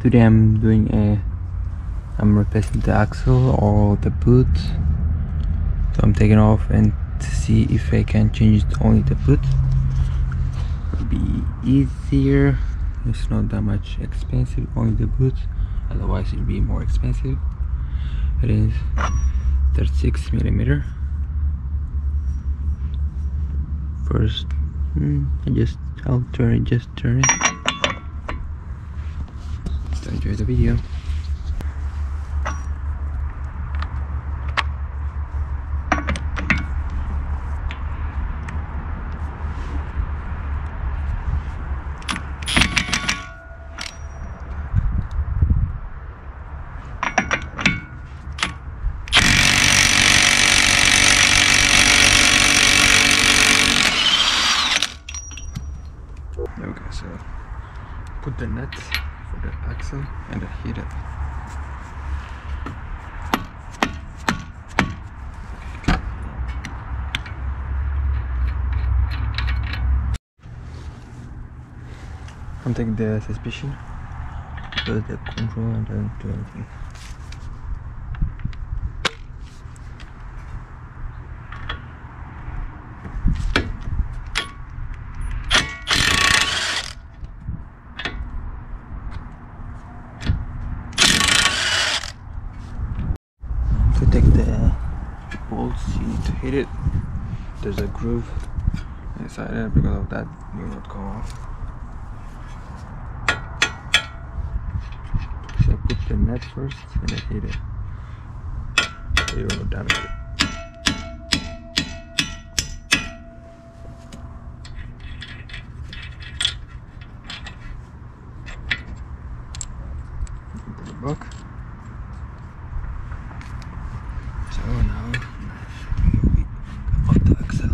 Today I'm doing a I'm replacing the axle or the boot. So I'm taking off and see if I can change only the boot. Be easier. It's not that much expensive only the boot. Otherwise it'll be more expensive. It is 36 millimeter. First, hmm, I just I'll turn it. Just turn it. Enjoy the video. Okay, so put the nut the axle and hit it. I'm taking the suspicion, put the control and don't do anything. to take the bolts you need to hit it there's a groove inside it because of that it will not go off net first and hit it not damage so now the axle.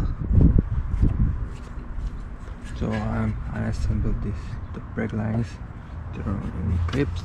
So um, I assembled this the brake lines. There are any clips.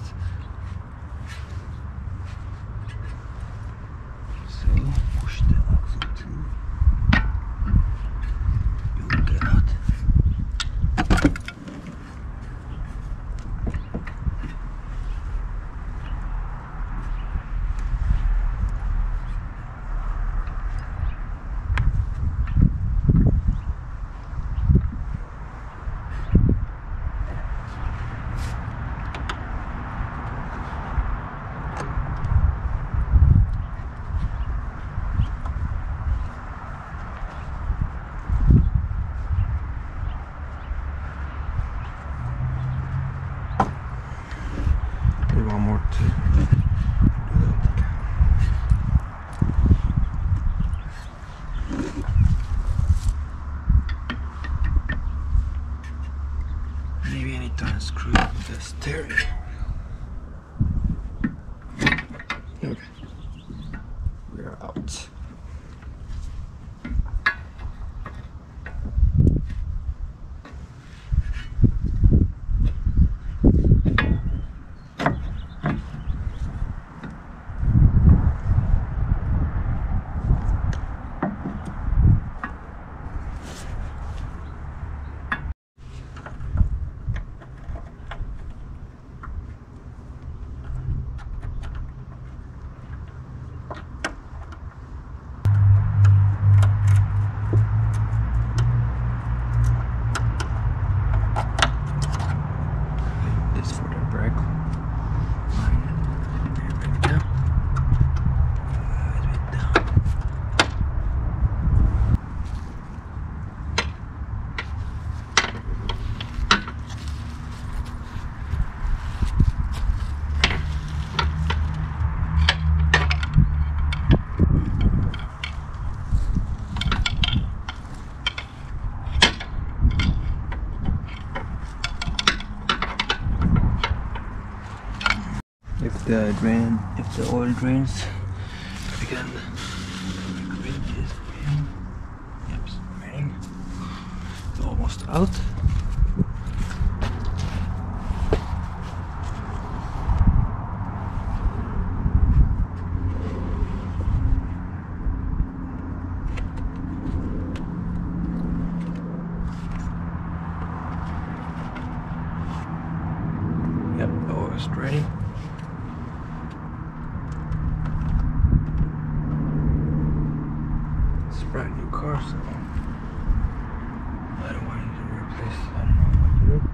The oil drains, we can rinse this in. Yep, it's draining. It's almost out. Yep, oh, frustrating. It's a brand new car, so I don't want it to replace. I don't know what to do.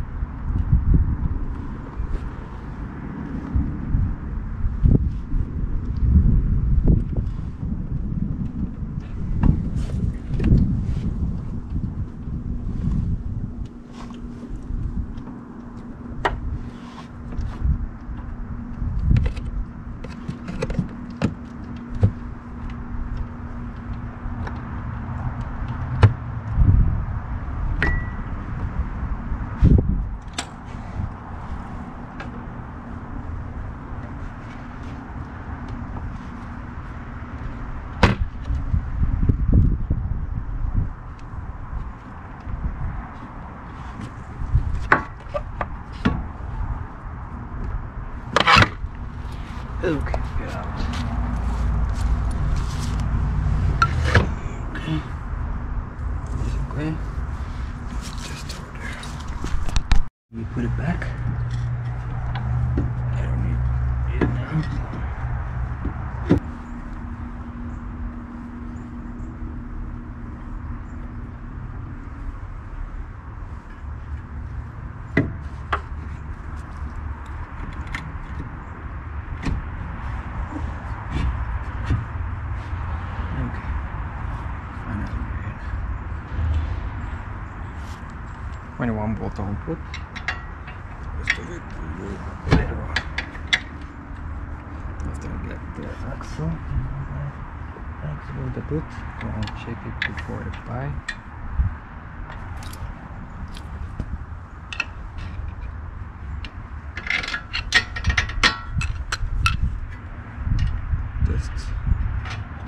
Okay, get out. Okay. Is it clean? Just over there. We put it back. I don't need it now. Okay. Finally in. 21 volt output. Rest of it we will later on. After I get the axle. Of the boot. I'll check it before I buy.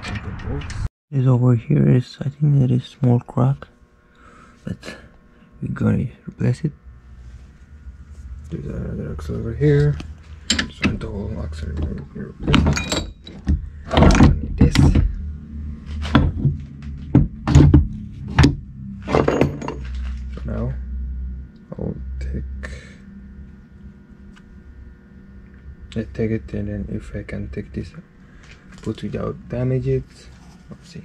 On the bolts. Over here is, I think it is small crack, but we're gonna replace it. There's another axle over here. Just want the whole axle. Need this. Now I'll take I take it and then if I can take this put without damage it let's see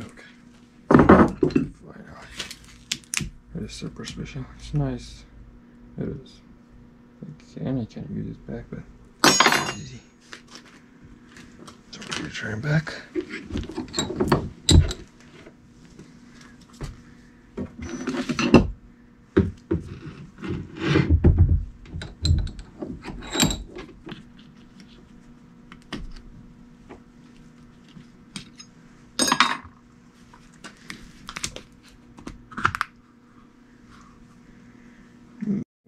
okay finally it is super special. It's nice. It is. Okay, and I can use it back but it's easy. So we return back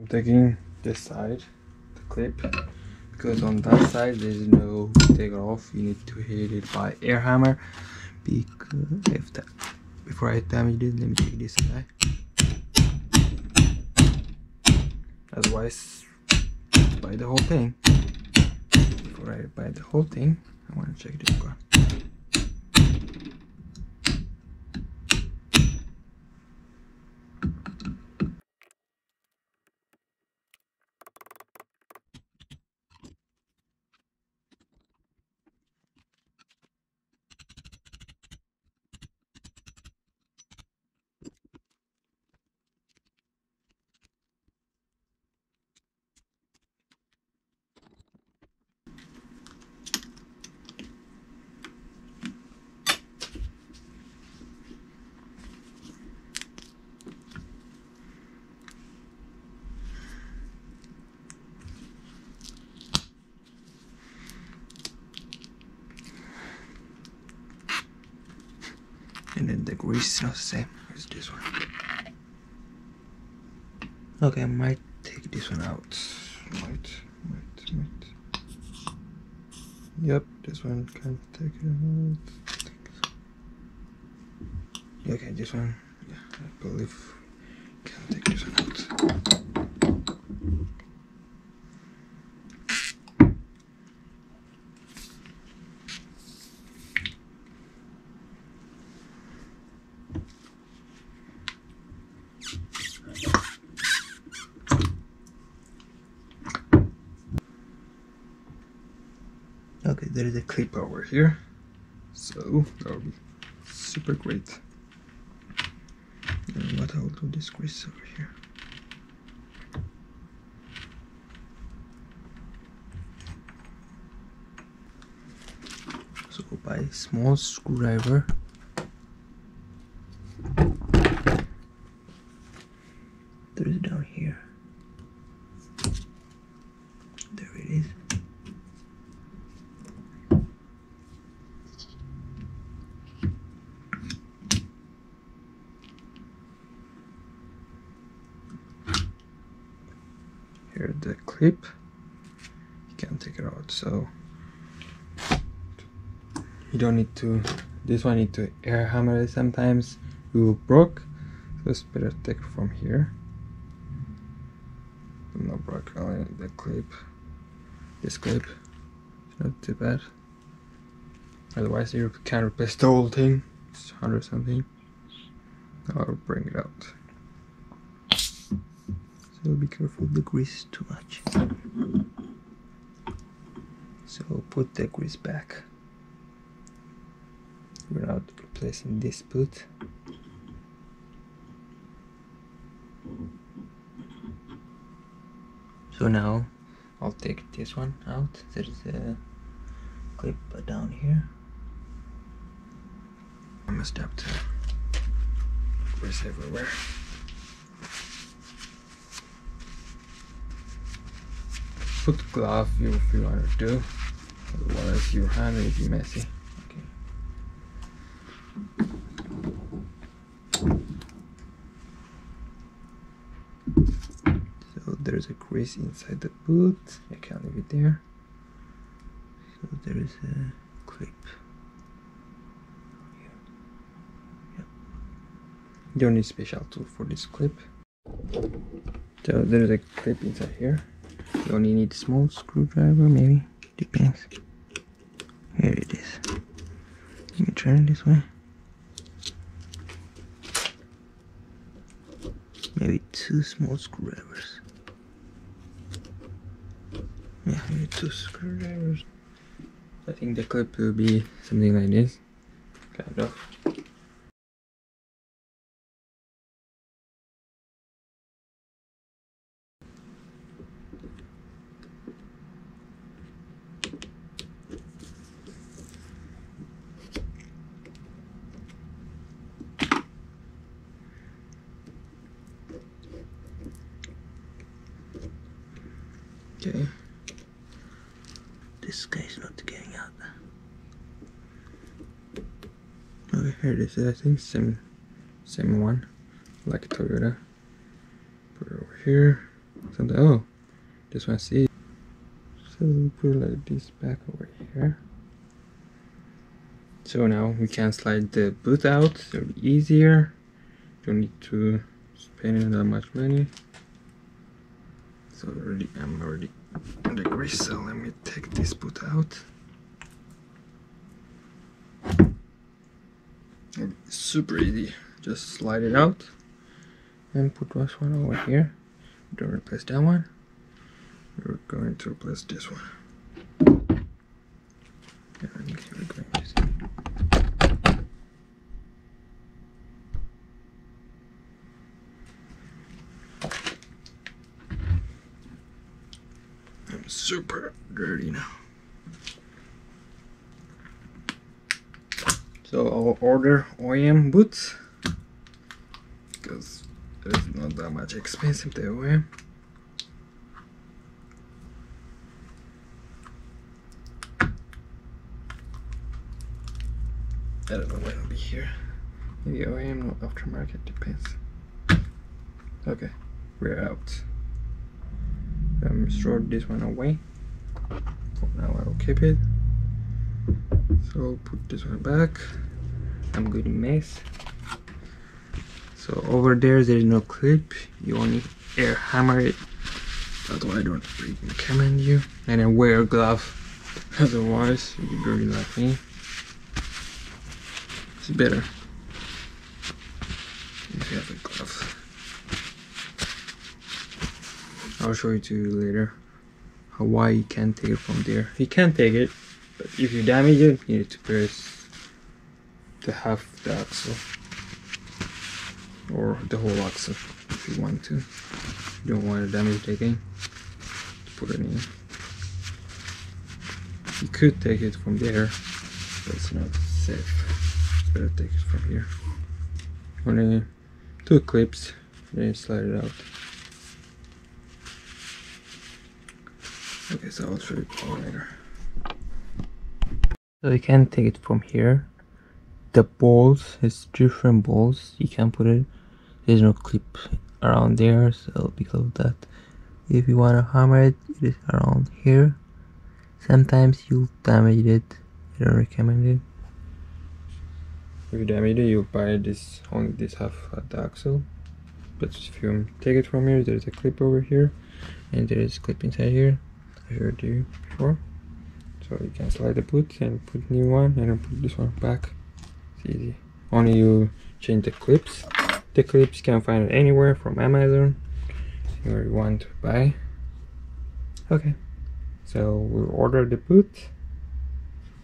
I'm taking this side, the clip, because on that side there's no take off. You need to hit it by air hammer. Because if that, before I damage it, let me take this guy. Otherwise, buy the whole thing. Before I buy the whole thing, I want to check this car. and then not the same as this one. Okay, I might take this one out. Might, might, might. Yep, this one can take it out. Okay, this one, yeah, I believe can take this one out. A clip over here, so that will be super great. And what I'll do this grease over here. So by small screwdriver. There is down here. There it is. here the clip. You can take it out so. You don't need to this one need to air hammer it sometimes. It will broke so it's better take from here. Not broke only the clip. This clip it's not too bad. Otherwise you can replace the whole thing. It's 100 something. I'll bring it out so be careful the grease too much. So put the grease back without replacing this boot. So now I'll take this one out. There's a clip down here. I messed up the grease everywhere. Put glove if you want to do. Otherwise your hand will be messy. Okay. So there's a grease inside the boot. I can leave it there. So there is a clip. Yep. you don't need special tool for this clip. So there's a clip inside here you only need a small screwdriver, maybe. Depends. Here it is. Let me turn it this way. Maybe two small screwdrivers. Yeah, maybe two screwdrivers. I think the clip will be something like this. Kind of. Okay. This guy's not getting out. Okay, here I think same, same one, like Toyota. Put it over here. Something. Oh, this one. See. So put it like this back over here. So now we can slide the boot out. So it'll be easier. Don't need to spend that much money. So already I'm already in the grease, so let me take this boot out. It's super easy. Just slide it out and put this one over here. Don't replace that one. We're going to replace this one. And we're going to see. I'm super dirty now. So I'll order OEM boots because it's not that much expensive the OEM. I don't know when it'll be here. Maybe OEM or aftermarket depends. Okay, we're out. I'm um, this one away. For now, I will keep it. So put this one back. I'm good in mace. so over there there is no clip. You only air hammer it. That's why I don't recommend you and then wear a glove. Otherwise be very like me. It's better. If you have a glove. I'll show you to you later how why you can't take it from there. You can take it but if you damage it you need to press the half the axle. Or the whole axle if you want to. You don't want to damage the again put it in. You could take it from there but it's not safe. Better take it from here. Only two clips then slide it out. Okay so I'll show you later so you can take it from here. The balls is different balls. You can put it there's no clip around there so because of that. If you want to hammer it it is around here. Sometimes you'll damage it. I don't recommend it. If you damage it you buy this only this half at the axle. But if you take it from here there's a clip over here. And there is clip inside here. I showed you before so you can slide the boot and put new one and put this one back. It's easy. Only you change the clips. The clips can find anywhere from amazon. Where you want to buy. Okay. So we'll order the boot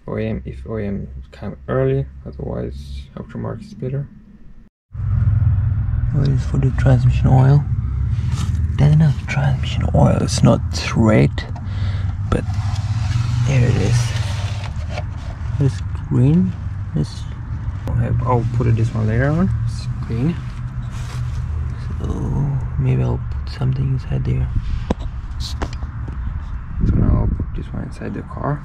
OEM if OEM come early otherwise aftermarket is better. What is for the transmission oil? There's enough transmission oil. It's not red but there it is. It's green it's I'll put this one later on. It's green. So maybe I'll put something inside there. So now I'll put this one inside the car.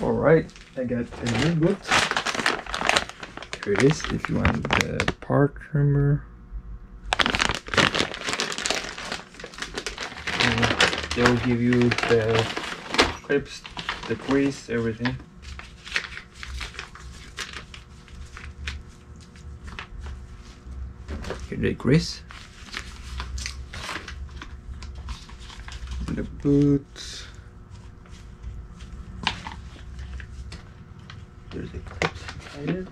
All right I got a new boot here it is if you want the part number they will give you the clips the grease everything. Here the grease the boots. There's the clips inside it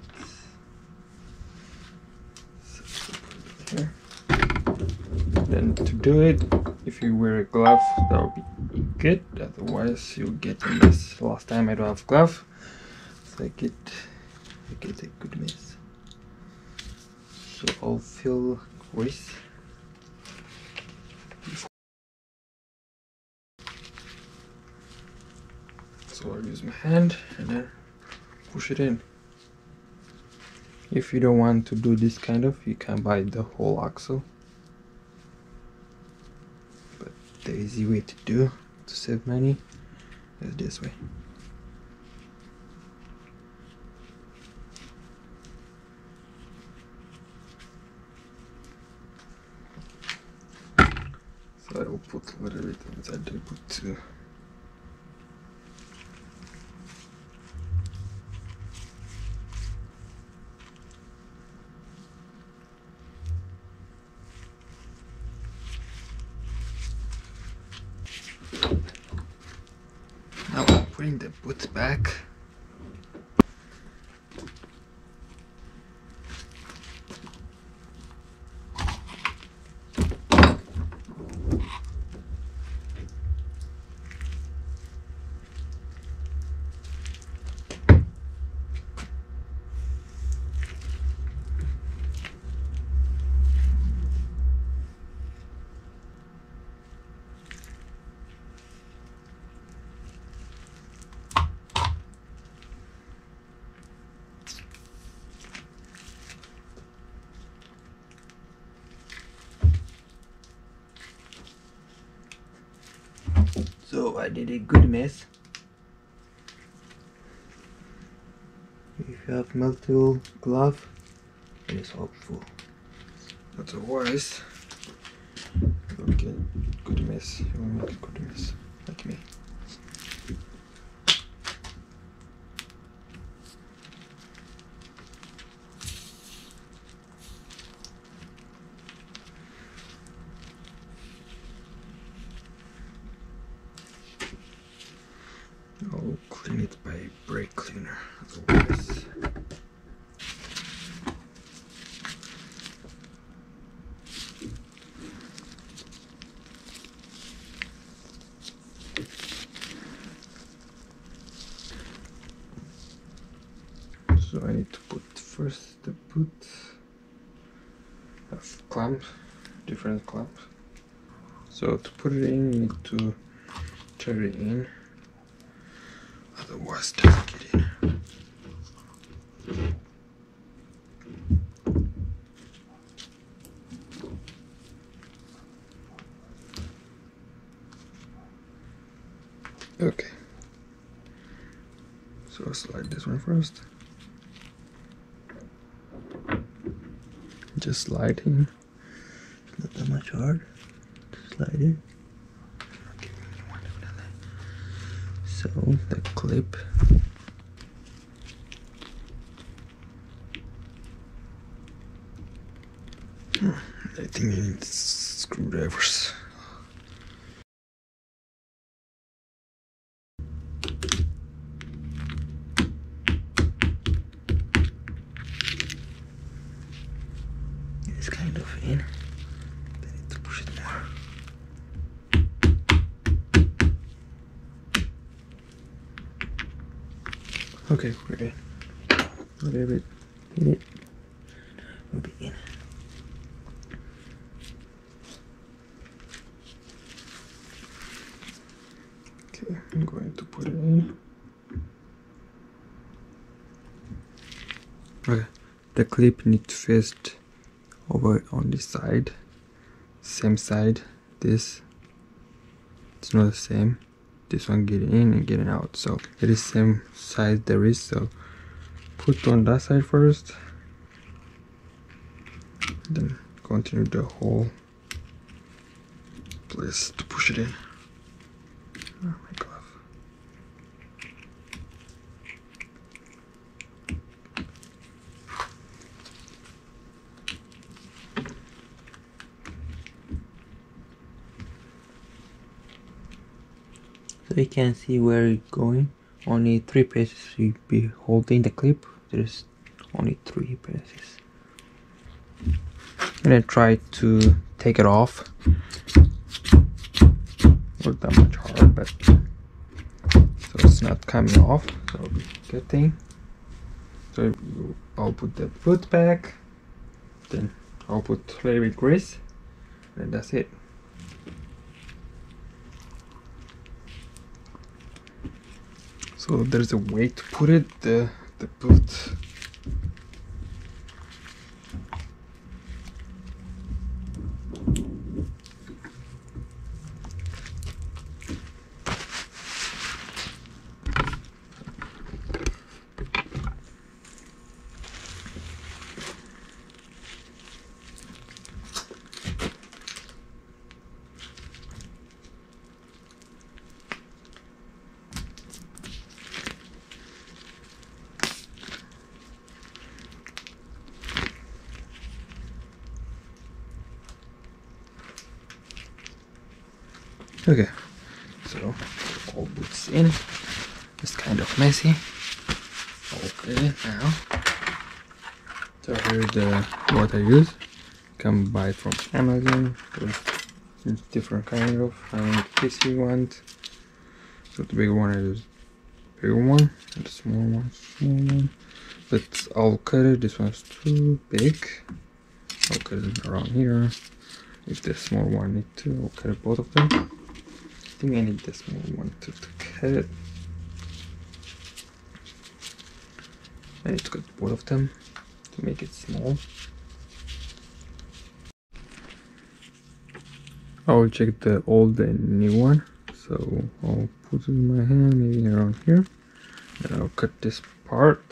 here. then to do it if you wear a glove that would be good. Otherwise you'll get a mess. Last time i don't have glove. So i get i get a good mess. So i'll fill grease so i'll use my hand and then push it in. If you don't want to do this kind of you can buy the whole axle but the easy way to do to save money is this way. So I will put a little bit inside the boot too Now I'll bring the boot back. So I did a good mess. If you have multiple glove, it is helpful. Otherwise, you'll get good mess. You will make a good mess, like me. brake cleaner otherwise. So I need to put first the boot have clamps, different clamps. So to put it in, you need to turn it in, otherwise it doesn't get in. Okay. So I'll slide this one first. Just slide in. Not that much hard. Just slide in. Okay, So the clip. I think it needs screwdrivers. It's kind of in. I need to push it more. Okay, we're in it. We'll be in. Okay, I'm going to put it in. Okay, the clip needs to face over on this side, same side. This it's not the same. This one getting in and getting out, so it is same size there is. So put on that side first, then continue the whole place to push it in. Oh my glove. You can see where it's going. Only three places you be holding the clip. There's only three places. I'm gonna try to take it off. Not that much hard, but so it's not coming off. So good thing. So I'll put the boot back. Then I'll put a little bit grease, and that's it. So there's a way to put it, the the boot. Okay, so all boots in. It's kind of messy. Okay, now. So here's the what I use. Can buy it from Amazon. There's different kind of and this you want. So the big one is bigger one and the small one small one. But I'll cut it. This one's too big. I'll cut it around here. If the small one need to, I'll cut both of them. Think I need small one to, cut. I need to cut both of them to make it small. I will check the old and new one. So I'll put it in my hand, maybe around here. And I'll cut this part.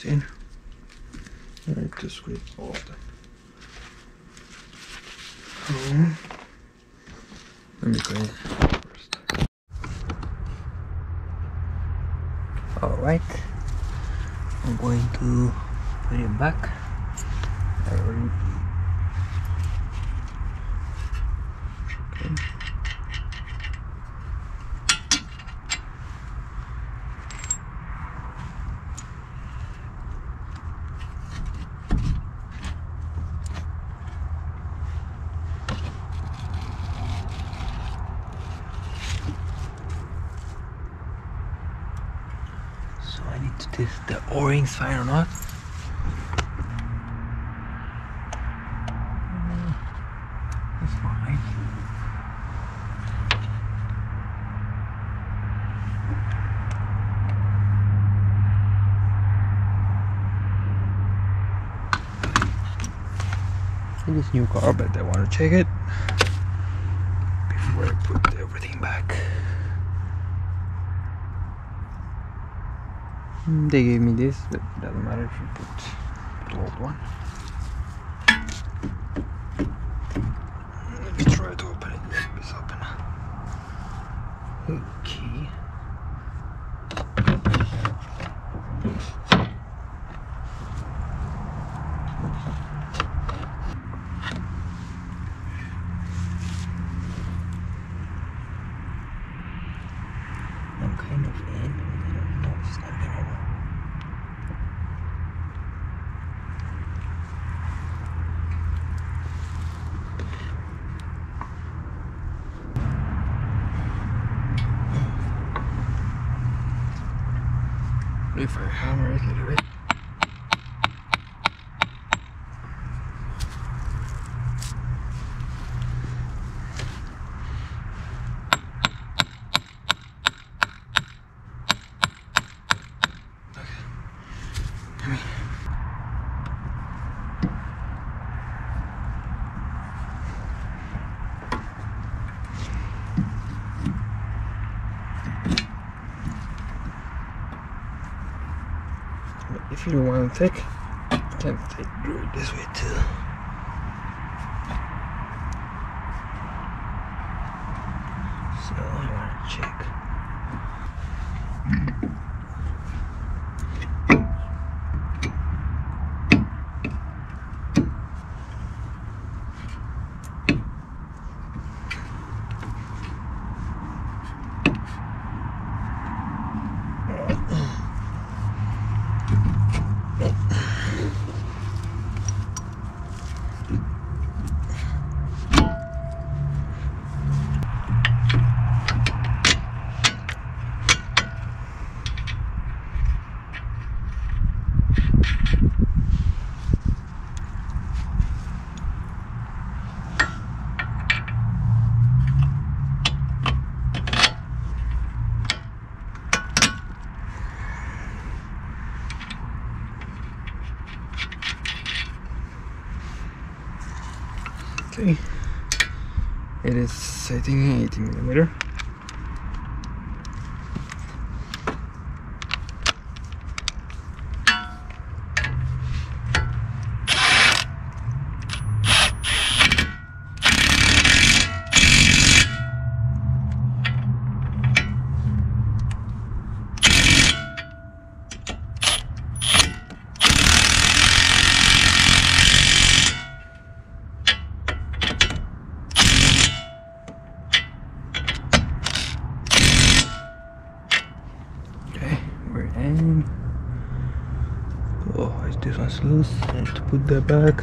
Screws in. I need to screw all of them. Um, let me in first. Alright, I'm going to put it back. I already okay. So I need to test the O-rings fine or not. That's fine. It is new car, but I want to check it before I put everything back. Mm, They gave me this, but it doesn't matter if you put the old one. Let me try to open it. It's open. Okay. I'm kind of in, but I don't know if it's not gonna If I hammer a little you want to take, you can take do it this way too. So I want to check. Okay. It is I think 80 millimeter. Okay, we're in. Oh, this one's loose. I have to